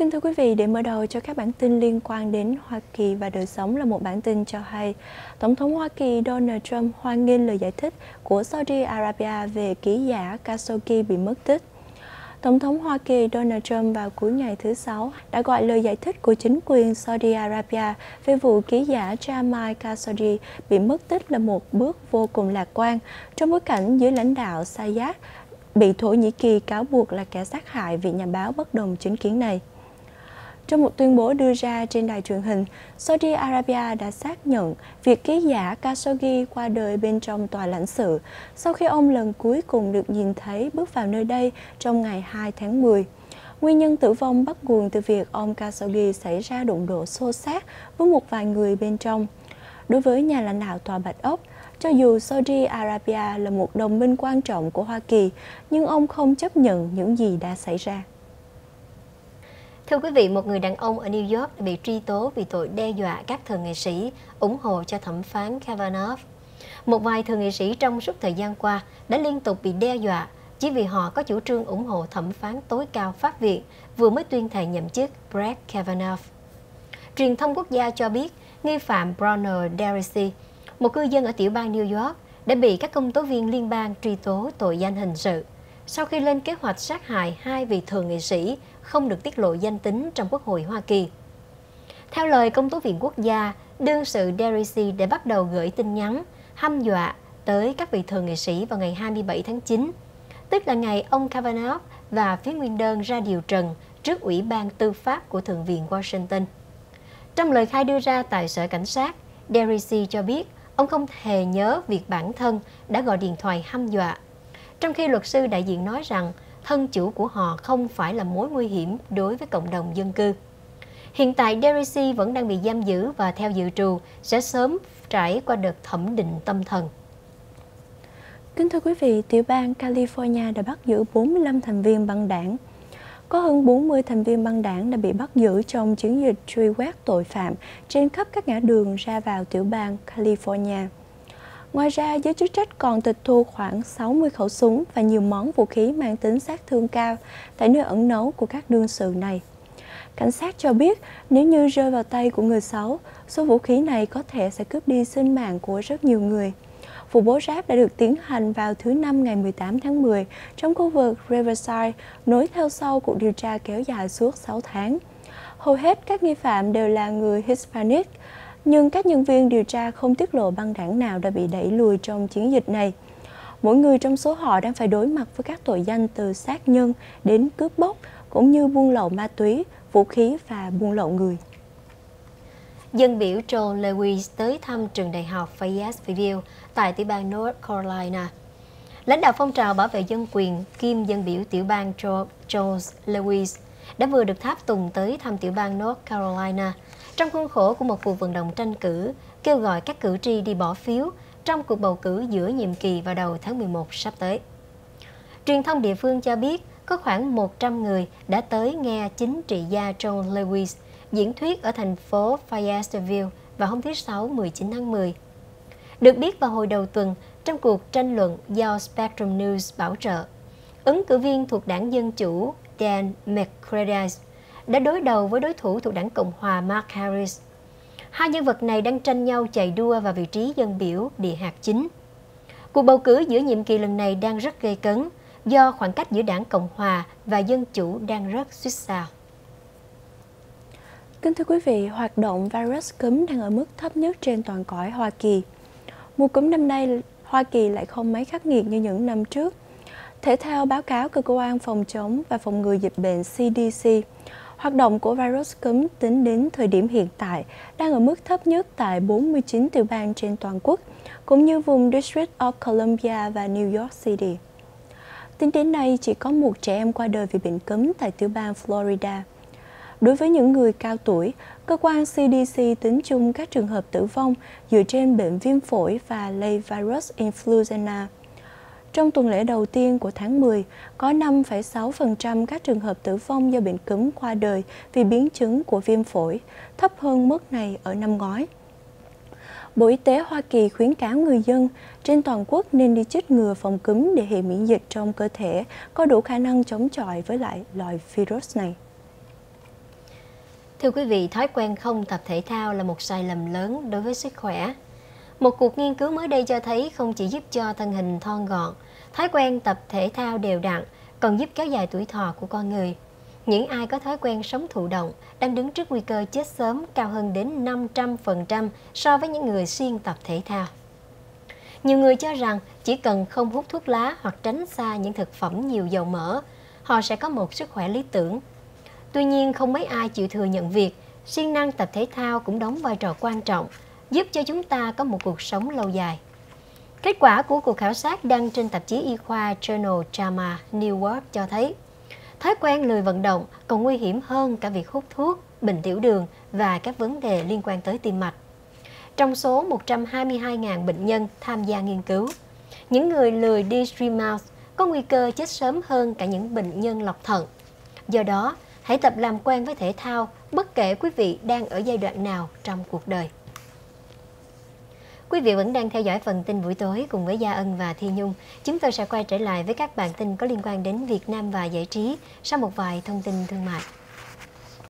Kính thưa quý vị, để mở đầu cho các bản tin liên quan đến Hoa Kỳ và đời sống là một bản tin cho hay Tổng thống Hoa Kỳ Donald Trump hoan nghênh lời giải thích của Saudi Arabia về ký giả Khashoggi bị mất tích. Tổng thống Hoa Kỳ Donald Trump vào cuối ngày thứ Sáu đã gọi lời giải thích của chính quyền Saudi Arabia về vụ ký giả Jamal Khashoggi bị mất tích là một bước vô cùng lạc quan trong bối cảnh dưới lãnh đạo Sayyad bị Thổ Nhĩ Kỳ cáo buộc là kẻ sát hại vị nhà báo bất đồng chính kiến này. Trong một tuyên bố đưa ra trên đài truyền hình, Saudi Arabia đã xác nhận việc ký giả Khashoggi qua đời bên trong tòa lãnh sự sau khi ông lần cuối cùng được nhìn thấy bước vào nơi đây trong ngày 2 tháng 10. Nguyên nhân tử vong bắt nguồn từ việc ông Khashoggi xảy ra đụng độ xô xát với một vài người bên trong. Đối với nhà lãnh đạo tòa Bạch Ốc, cho dù Saudi Arabia là một đồng minh quan trọng của Hoa Kỳ, nhưng ông không chấp nhận những gì đã xảy ra. Thưa quý vị, một người đàn ông ở New York bị truy tố vì tội đe dọa các thượng nghị sĩ ủng hộ cho thẩm phán Kavanaugh. Một vài thượng nghị sĩ trong suốt thời gian qua đã liên tục bị đe dọa chỉ vì họ có chủ trương ủng hộ thẩm phán tối cao Pháp viện vừa mới tuyên thệ nhậm chức Brett Kavanaugh. Truyền thông quốc gia cho biết nghi phạm Bronner Darcy, một cư dân ở tiểu bang New York, đã bị các công tố viên liên bang truy tố tội danh hình sự sau khi lên kế hoạch sát hại hai vị thượng nghị sĩ không được tiết lộ danh tính trong Quốc hội Hoa Kỳ. Theo lời công tố viện quốc gia, đương sự Derisi đã bắt đầu gửi tin nhắn, hăm dọa tới các vị thượng nghị sĩ vào ngày 27 tháng 9, tức là ngày ông Kavanaugh và phía nguyên đơn ra điều trần trước Ủy ban Tư pháp của Thượng viện Washington. Trong lời khai đưa ra tại sở cảnh sát, Derisi cho biết ông không hề nhớ việc bản thân đã gọi điện thoại hăm dọa. Trong khi luật sư đại diện nói rằng thân chủ của họ không phải là mối nguy hiểm đối với cộng đồng dân cư. Hiện tại Derisi vẫn đang bị giam giữ và theo dự trù sẽ sớm trải qua đợt thẩm định tâm thần. Kính thưa quý vị, tiểu bang California đã bắt giữ 45 thành viên băng đảng. Có hơn 40 thành viên băng đảng đã bị bắt giữ trong chiến dịch truy quét tội phạm trên khắp các ngã đường ra vào tiểu bang California. Ngoài ra, giới chức trách còn tịch thu khoảng 60 khẩu súng và nhiều món vũ khí mang tính sát thương cao tại nơi ẩn náu của các đương sự này. Cảnh sát cho biết nếu như rơi vào tay của người xấu, số vũ khí này có thể sẽ cướp đi sinh mạng của rất nhiều người. Vụ bố ráp đã được tiến hành vào thứ Năm ngày 18 tháng 10 trong khu vực Riverside, nối theo sau cuộc điều tra kéo dài suốt 6 tháng. Hầu hết các nghi phạm đều là người Hispanic, nhưng các nhân viên điều tra không tiết lộ băng đảng nào đã bị đẩy lùi trong chiến dịch này. Mỗi người trong số họ đang phải đối mặt với các tội danh từ sát nhân đến cướp bóc, cũng như buôn lậu ma túy, vũ khí và buôn lậu người. Dân biểu Joe Lewis tới thăm trường đại học Fayetteville tại tiểu bang North Carolina. Lãnh đạo phong trào bảo vệ dân quyền kim dân biểu tiểu bang Joe Lewis đã vừa được tháp tùng tới thăm tiểu bang North Carolina – trong khuôn khổ của một cuộc vận động tranh cử kêu gọi các cử tri đi bỏ phiếu trong cuộc bầu cử giữa nhiệm kỳ vào đầu tháng 11 sắp tới. Truyền thông địa phương cho biết có khoảng 100 người đã tới nghe chính trị gia John Lewis diễn thuyết ở thành phố Fayetteville vào hôm thứ Sáu 19 tháng 10. Được biết vào hồi đầu tuần, trong cuộc tranh luận do Spectrum News bảo trợ, ứng cử viên thuộc đảng Dân Chủ Dan McCready đã đối đầu với đối thủ thuộc đảng Cộng hòa Mark Harris. Hai nhân vật này đang tranh nhau chạy đua vào vị trí dân biểu địa hạt chính. Cuộc bầu cử giữa nhiệm kỳ lần này đang rất gây cấn do khoảng cách giữa đảng Cộng hòa và Dân chủ đang rất suýt sao. Kính thưa quý vị, hoạt động virus cúm đang ở mức thấp nhất trên toàn cõi Hoa Kỳ. Mùa cúm năm nay, Hoa Kỳ lại không mấy khắc nghiệt như những năm trước. Thể theo báo cáo cơ quan phòng chống và phòng ngừa dịch bệnh CDC, Hoạt động của virus cúm tính đến thời điểm hiện tại đang ở mức thấp nhất tại 49 tiểu bang trên toàn quốc, cũng như vùng District of Columbia và New York City. Tính đến nay, chỉ có một trẻ em qua đời vì bệnh cúm tại tiểu bang Florida. Đối với những người cao tuổi, cơ quan CDC tính chung các trường hợp tử vong dựa trên bệnh viêm phổi và lây virus influenza trong tuần lễ đầu tiên của tháng 10, có 5,6% các trường hợp tử vong do bệnh cúm qua đời vì biến chứng của viêm phổi, thấp hơn mức này ở năm ngoái. Bộ Y tế Hoa Kỳ khuyến cáo người dân trên toàn quốc nên đi chích ngừa phòng cúm để hệ miễn dịch trong cơ thể có đủ khả năng chống chọi với lại loại virus này. Thưa quý vị, thói quen không tập thể thao là một sai lầm lớn đối với sức khỏe. Một cuộc nghiên cứu mới đây cho thấy không chỉ giúp cho thân hình thon gọn, thói quen tập thể thao đều đặn còn giúp kéo dài tuổi thọ của con người. Những ai có thói quen sống thụ động đang đứng trước nguy cơ chết sớm cao hơn đến 500% so với những người xuyên tập thể thao. Nhiều người cho rằng chỉ cần không hút thuốc lá hoặc tránh xa những thực phẩm nhiều dầu mỡ, họ sẽ có một sức khỏe lý tưởng. Tuy nhiên, không mấy ai chịu thừa nhận việc siêng năng tập thể thao cũng đóng vai trò quan trọng, giúp cho chúng ta có một cuộc sống lâu dài. Kết quả của cuộc khảo sát đăng trên tạp chí y khoa Journal JAMA New World cho thấy, thói quen lười vận động còn nguy hiểm hơn cả việc hút thuốc, bệnh tiểu đường và các vấn đề liên quan tới tim mạch. Trong số 122.000 bệnh nhân tham gia nghiên cứu, những người lười đi stream out có nguy cơ chết sớm hơn cả những bệnh nhân lọc thận. Do đó, hãy tập làm quen với thể thao bất kể quý vị đang ở giai đoạn nào trong cuộc đời. Quý vị vẫn đang theo dõi phần tin buổi tối cùng với Gia Ân và Thi Nhung. Chúng tôi sẽ quay trở lại với các bản tin có liên quan đến Việt Nam và giải trí sau một vài thông tin thương mại.